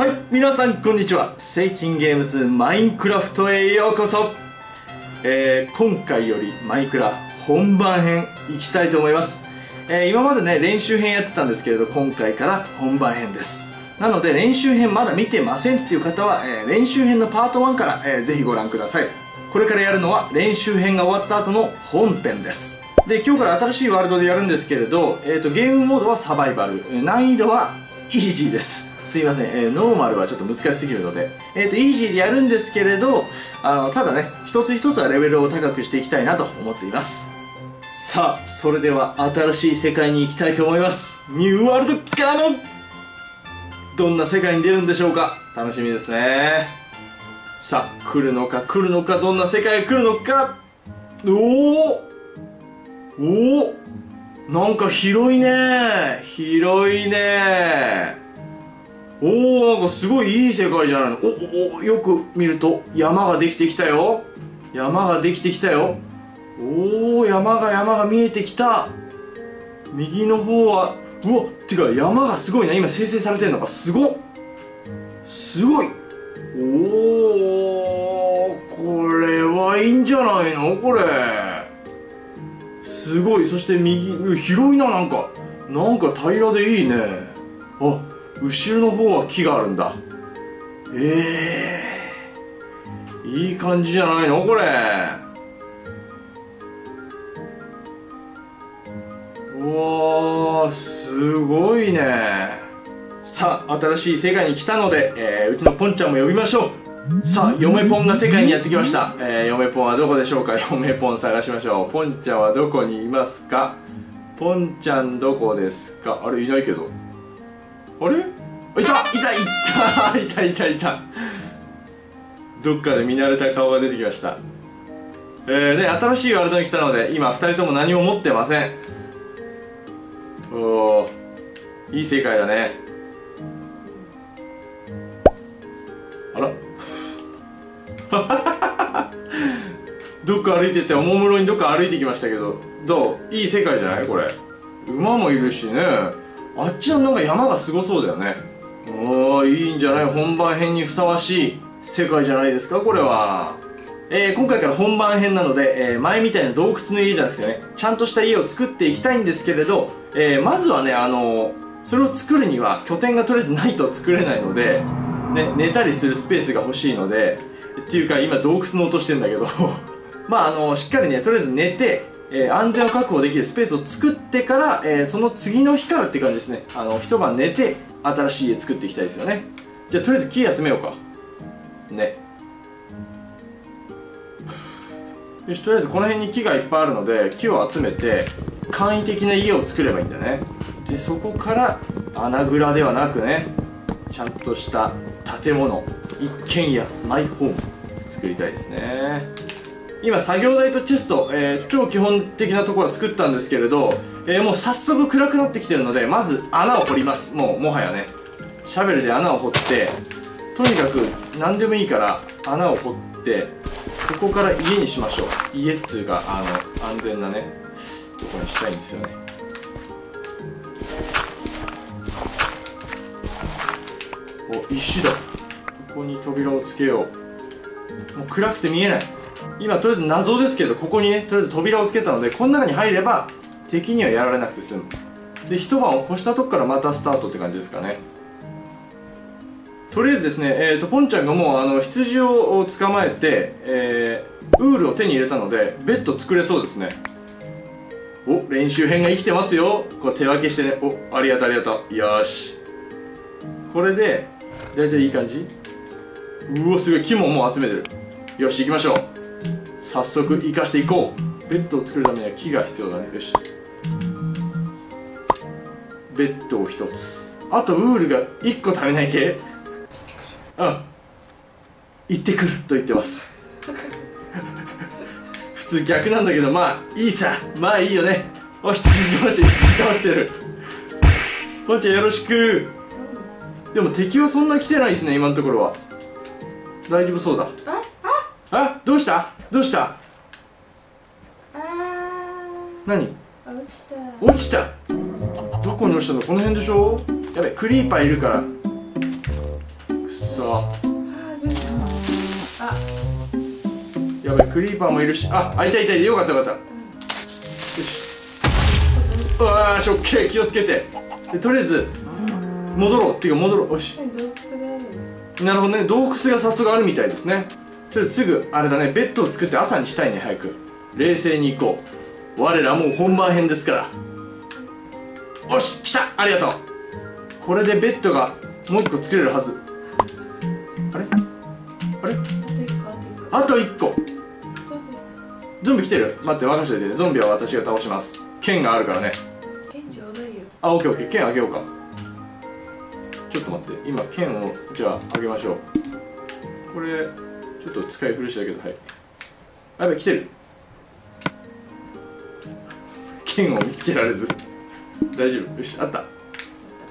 はい皆さんこんにちは。セイキンゲームズマインクラフトへようこそ、えー、今回よりマイクラ本番編いきたいと思います、えー、今までね練習編やってたんですけれど今回から本番編です。なので練習編まだ見てませんっていう方は、えー、練習編のパート1から、えー、ぜひご覧ください。これからやるのは練習編が終わった後の本編です。で今日から新しいワールドでやるんですけれど、えーと、ゲームモードはサバイバル。難易度はイージーです。すいません、えー、ノーマルはちょっと難しすぎるので、えっ、ー、と、イージーでやるんですけれど、あの、ただね、一つ一つはレベルを高くしていきたいなと思っています。さあ、それでは新しい世界に行きたいと思います。ニューワールドカモン。どんな世界に出るんでしょうか。楽しみですね。さあ、来るのか来るのか、どんな世界が来るのか。おおおおなんか広いね。広いね。おおなんかすごいいい世界じゃないの。おおよく見ると山ができてきたよ。山ができてきたよ。おお山が山が見えてきた。右の方はうわってか山がすごいな。今生成されてるのか。すごすごい。おおこれはいいんじゃないの？これ。すごい。そして右広いななんか。なんか平らでいいね。あ後ろの方は木があるんだ。ええ。ー、いい感じじゃないの？これ。うわすごいね。さあ新しい世界に来たので、えー、うちのポンちゃんも呼びましょう。さあ嫁ポンが世界にやってきました、えー、嫁ポンはどこでしょうか？嫁ポン探しましょう。ポンちゃんはどこにいますか？ポンちゃんどこですか？あれいないけど。あれ？いたいた！いた！いた！いた！いた！どっかで見慣れた顔が出てきました。えーね新しいワールドに来たので今2人とも何も持ってません。おおいい世界だね。あら？どっか歩いてておもむろにどっか歩いてきましたけどどう？いい世界じゃない？これ。馬もいるしね。あっちのなんか山がすごそうだよね。おおいいんじゃない？本番編にふさわしい世界じゃないですかこれは。えー、今回から本番編なので、えー、前みたいな洞窟の家じゃなくてねちゃんとした家を作っていきたいんですけれど、えー、まずはねあのそれを作るには拠点がとりあえずないと作れないので、ね、寝たりするスペースが欲しいのでっていうか今洞窟の音してんだけど。まああのしっかりねとりあえず寝てえー、安全を確保できるスペースを作ってから、えー、その次の日からって感じですね。あの一晩寝て新しい家作っていきたいですよね。じゃあとりあえず木集めようか。ね。よしとりあえずこの辺に木がいっぱいあるので木を集めて簡易的な家を作ればいいんだね。でそこから穴蔵ではなくねちゃんとした建物一軒家マイホーム作りたいですね。今作業台とチェスト、えー、超基本的なところは作ったんですけれど、えー、もう早速暗くなってきてるのでまず穴を掘ります。もうもはやね。シャベルで穴を掘ってとにかく何でもいいから穴を掘ってここから家にしましょう。家っつうかあの安全なねとこにしたいんですよね。お石だ。ここに扉をつけよう。もう暗くて見えない。今とりあえず謎ですけどここにねとりあえず扉をつけたのでこの中に入れば敵にはやられなくて済む。で一晩を越したとこからまたスタートって感じですかね。とりあえずですね、えーと、ポンちゃんがもうあの羊を捕まえて、えー、ウールを手に入れたのでベッド作れそうですね。お練習編が生きてますよ。こう手分けしてね。おありがとうありがとうよし。これで大体いい感じ。うわすごい。木ももう集めてる。よし行きましょう。早速生かしていこう。ベッドを作るためには木が必要だね。よし。ベッドを1つ。あとウールが1個足りない系あ。行ってくると言ってます。普通逆なんだけどまあいいさ。まあいいよね。お羊倒して羊倒してる。ポンちゃんよろしく。でも敵はそんな来てないですね今のところは。大丈夫そうだ。あ？どうした？どうした？何？落ちた。落ちた？どこに落ちたの？この辺でしょ？やべクリーパーいるから。さあやばいクリーパーもいるし。ああいたいたいた。よかったよかった。よし。うわーしょっけー気をつけて。でとりあえず戻ろう。っていうか戻ろう。よし。なるほどね。洞窟が早速あるみたいですねとりあえずすぐあれだねベッドを作って朝にしたいね早く。冷静に行こう。我らもう本番編ですから。よし来た！ありがとう。これでベッドがもう一個作れるはず。あれ？あれ？あと一個。あと一個あと1個ゾンビ来てる？待って任せといて。ゾンビは私が倒します。剣があるからね。剣ちょうだいよ。あオッケーオッケー。剣あげようか。ちょっと待って。今剣をじゃああげましょう。これちょっと使い古しだけどはい。あやべ来てる。剣を見つけられず。大丈夫。よしあった。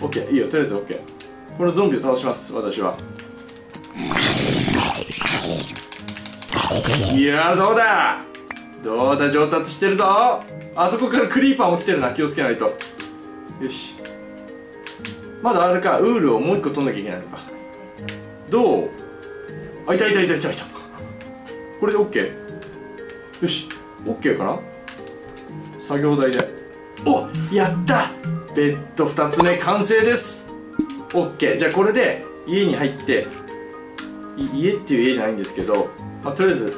オッケー。いいよ。とりあえずオッケー。このゾンビを倒します。私は。いやーどうだ。どうだ上達してるぞ。あそこからクリーパーも来てるな。気をつけないと。よし。まだあれか。ウールをもう一個取んなきゃいけないのか。どう？あいたいたいたいたいた。これで OK よし。OK かな？作業台で。おやった！ベッド2つ目完成です。OK じゃあこれで家に入って家っていう家じゃないんですけど、まあ、とりあえず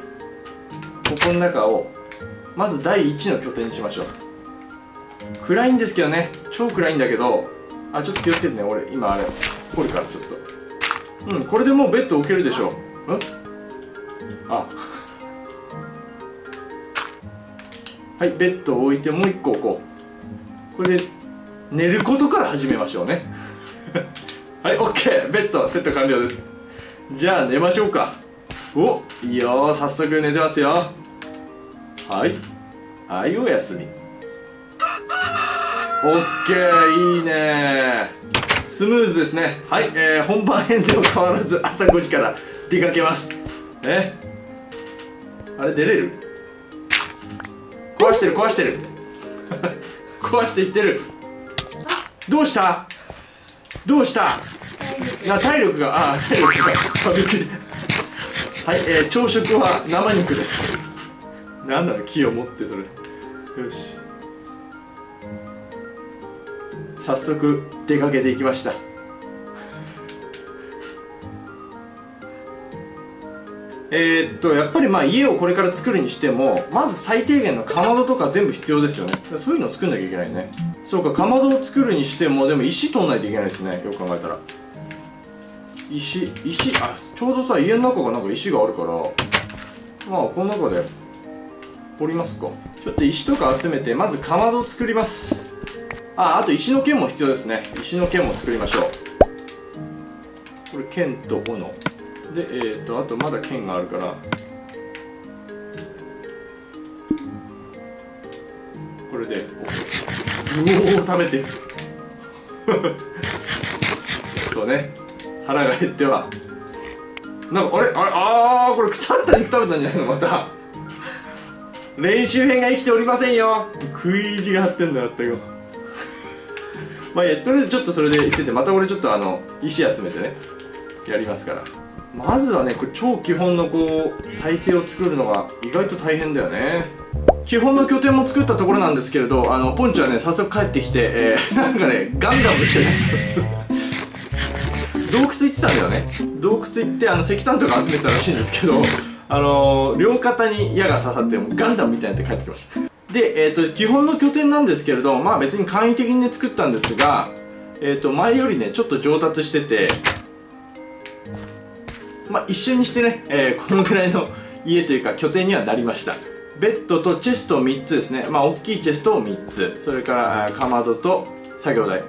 ここの中をまず第一の拠点にしましょう。暗いんですけどね。超暗いんだけどあちょっと気をつけてね。俺今あれ掘るからちょっと。うんこれでもうベッド置けるでしょう。ん？あ。はいベッドを置いてもう一個置こう。これで寝ることから始めましょうね。はい OK ベッドセット完了です。じゃあ寝ましょうか。おいいよ早速寝てますよ。はい。はいおやすみ。オッケーいいねスムーズですね。はい、えー、本番編でも変わらず朝5時から出かけます。ねあれ出れる？壊してる壊してる。壊していってる。どうした？どうした？な体力があ体力が。あびっくりはい、えー、朝食は生肉です。なんだろう木を持ってそれ。よし。早速出かけていきましたえー、っとやっぱりまあ家をこれから作るにしてもまず最低限のかまどとか全部必要ですよね。そういうのを作んなきゃいけないね。そうかかまどを作るにしてもでも石取んないといけないですね。よく考えたら。石石あちょうどさ家の中がなんか石があるからまあこの中で掘りますか。ちょっと石とか集めてまずかまどを作ります。ああと石の剣も必要ですね。石の剣も作りましょう。これ剣と斧。でえっ、ー、とあとまだ剣があるから。これでおお食べて。そうね。腹が減っては。なんかあれあれああこれ腐った肉食べたんじゃないの？また。練習編が生きておりませんよ。食い意地が張ってんだよ全くまあいやとりあえずちょっとそれで言っててまた俺ちょっとあの石集めてね。やりますから。まずはねこれ超基本のこう体勢を作るのが意外と大変だよね。基本の拠点も作ったところなんですけれどあのポンチはね早速帰ってきて、えー、なんかねガンダムしてるんです。洞窟行ってたんだよね。洞窟行ってあの石炭とか集めてたらしいんですけどあのー、両肩に矢が刺さってもガンダムみたいになって帰ってきました。で、えーと、基本の拠点なんですけれどまあ別に簡易的にね作ったんですがえーと前よりねちょっと上達しててまあ一瞬にしてね、えー、このぐらいの家というか拠点にはなりました。ベッドとチェスト3つですね。まあ大きいチェストを3つ。それからかまどと作業台。うん。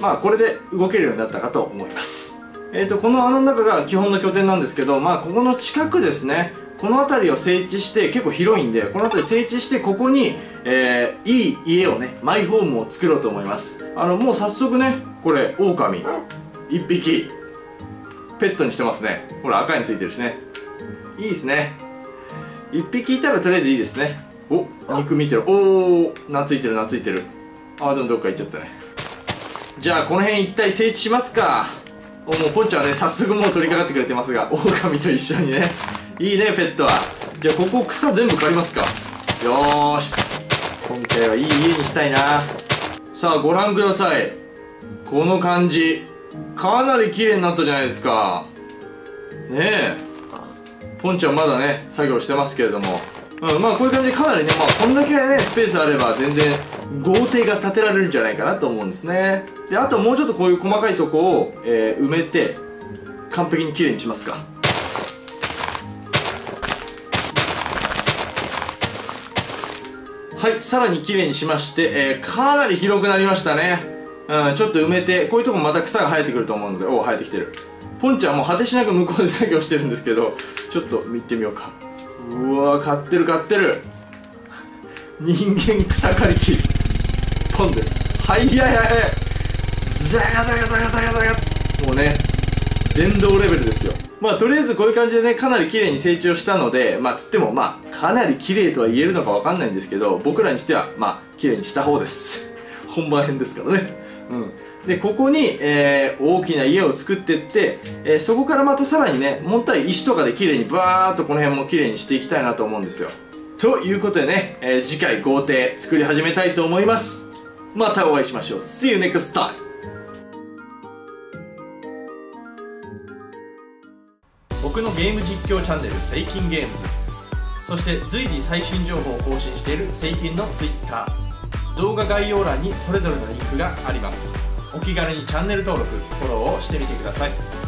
まあこれで動けるようになったかと思います。えーとこの穴の中が基本の拠点なんですけどまあここの近くですね。この辺りを整地して結構広いんでこの辺り整地してここに、えー、いい家をねマイホームを作ろうと思います。あのもう早速ねこれ狼。1匹。ペットにしてますね。ほら赤についてるしね。いいですね。1匹いたらとりあえずいいですね。お肉見てる。おお懐いてる懐いてる。あーでもどっか行っちゃったね。じゃあこの辺一体整地しますか。おもうポンちゃんはね早速もう取り掛かってくれてますが狼と一緒にね。いいねペットは。じゃあここ草全部刈りますか。よーし。今回はいい家にしたいな。さあご覧ください。この感じかなり綺麗になったじゃないですか。ねえ。ポンちゃんまだね作業してますけれども。うんまあこういう感じでかなりねまあこんだけねスペースあれば全然豪邸が建てられるんじゃないかなと思うんですね。であともうちょっとこういう細かいとこを、えー、埋めて完璧に綺麗にしますか。はいさらに綺麗にしまして、えー、かなり広くなりましたね。うんちょっと埋めてこういうとこまた草が生えてくると思うのでおお生えてきてる。ポンちゃんも果てしなく向こうで作業してるんですけどちょっと見てみようか。うわ買ってる買ってる。人間草刈り機。ポンです。はいはいはいはい。ザガザガザガザガザガ。もうね電動レベルですよ。まあとりあえずこういう感じでねかなり綺麗に成長したのでまあつってもまあかなり綺麗とは言えるのかわかんないんですけど僕らにしてはまあ綺麗にした方です。本番編ですからね。うん。でここに、えー、大きな家を作っていって、えー、そこからまたさらにねもったい石とかで綺麗にバーっとこの辺も綺麗にしていきたいなと思うんですよ。ということでね、えー、次回豪邸作り始めたいと思います。またお会いしましょう。See you next time! 僕のゲーム実況チャンネル「セイキンゲームズ」そして随時最新情報を更新しているセイキンの Twitter 動画概要欄にそれぞれのリンクがあります。お気軽にチャンネル登録フォローをしてみてください。